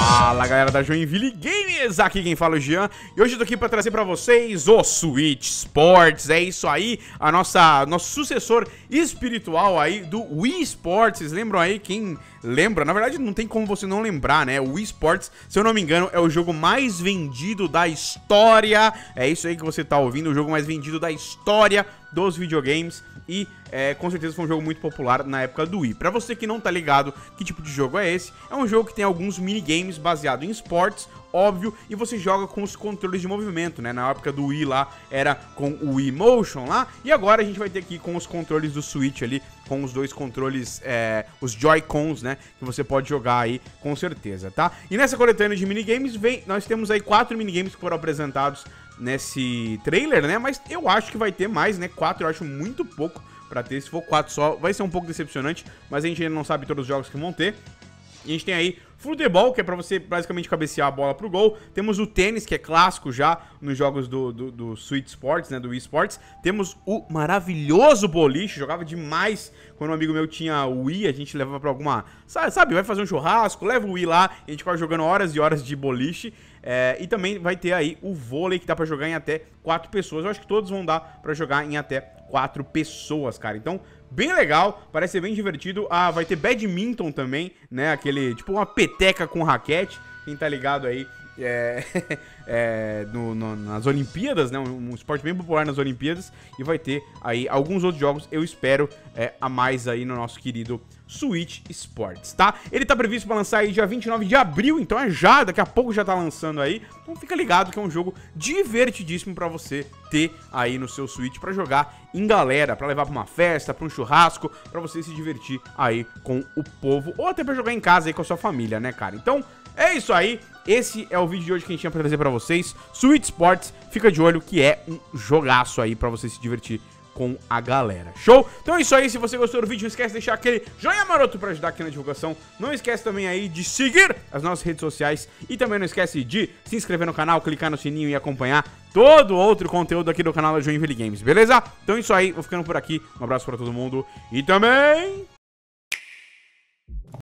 Fala galera da Joinville Games, aqui quem fala é o Jean E hoje eu tô aqui pra trazer pra vocês o Switch Sports É isso aí, a nossa, nosso sucessor espiritual aí do Wii Sports Vocês lembram aí, quem lembra? Na verdade não tem como você não lembrar, né? O Wii Sports, se eu não me engano, é o jogo mais vendido da história É isso aí que você tá ouvindo, o jogo mais vendido da história dos videogames e é, com certeza foi um jogo muito popular na época do Wii. Pra você que não tá ligado que tipo de jogo é esse, é um jogo que tem alguns minigames baseado em esportes, óbvio, e você joga com os controles de movimento, né? Na época do Wii lá era com o Wii Motion lá, e agora a gente vai ter aqui com os controles do Switch ali, com os dois controles, é, os Joy-Cons, né? Que você pode jogar aí com certeza, tá? E nessa coletânea de minigames, vem, nós temos aí quatro minigames que foram apresentados nesse trailer, né? Mas eu acho que vai ter mais, né? Quatro eu acho muito pouco pra ter. Se for quatro só, vai ser um pouco decepcionante, mas a gente ainda não sabe todos os jogos que vão ter. E a gente tem aí futebol, que é pra você basicamente cabecear a bola pro gol. Temos o tênis, que é clássico já nos jogos do, do, do Sweet Sports, né, do Wii Sports. Temos o maravilhoso boliche, jogava demais quando um amigo meu tinha o Wii, a gente levava pra alguma... Sabe, vai fazer um churrasco, leva o Wii lá, a gente ficava jogando horas e horas de boliche. É, e também vai ter aí o vôlei, que dá pra jogar em até quatro pessoas. Eu acho que todos vão dar pra jogar em até quatro pessoas, cara. Então, bem legal, parece ser bem divertido. Ah, vai ter badminton também, né? Aquele, tipo uma peteca com raquete. Quem tá ligado aí é, é, no, no, nas Olimpíadas, né? Um, um, esporte bem popular nas Olimpíadas. E vai ter aí alguns outros jogos, eu espero, é, a mais aí no nosso querido Switch Sports, tá? Ele tá previsto para lançar aí dia 29 de abril, então é já, daqui a pouco já tá lançando aí. Então fica ligado que é um jogo divertidíssimo para você ter aí no seu Switch para jogar em galera, para levar para uma festa, para um churrasco, para você se divertir aí com o povo ou até para jogar em casa aí com a sua família, né, cara? Então, é isso aí. Esse é o vídeo de hoje que a gente tinha pra trazer pra vocês. Switch Sports, fica de olho que é um jogaço aí pra você se divertir com a galera. Show? Então é isso aí, se você gostou do vídeo, não esquece de deixar aquele joinha maroto pra ajudar aqui na divulgação. Não esquece também aí de seguir as nossas redes sociais e também não esquece de se inscrever no canal, clicar no sininho e acompanhar todo outro conteúdo aqui do canal da Joinville Games, beleza? Então é isso aí, vou ficando por aqui. Um abraço pra todo mundo e também...